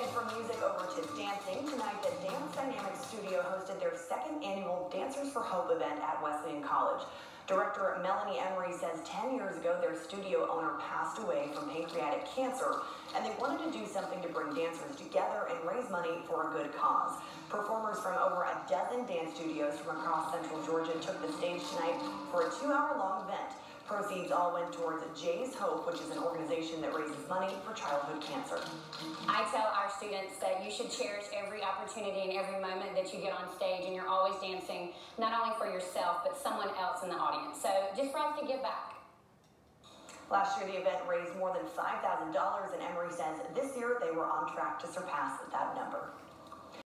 And from music over to dancing, tonight the Dance Dynamics Studio hosted their second annual Dancers for Hope event at Wesleyan College. Director Melanie Emory says 10 years ago their studio owner passed away from pancreatic cancer and they wanted to do something to bring dancers together and raise money for a good cause. Performers from over a dozen dance studios from across central Georgia took the stage tonight for a two-hour-long event. Proceeds all went towards Jay's Hope, which is an organization that raises money for childhood cancer. I tell students that you should cherish every opportunity and every moment that you get on stage and you're always dancing, not only for yourself, but someone else in the audience. So just for us to give back. Last year, the event raised more than $5,000, and Emory says this year they were on track to surpass that number.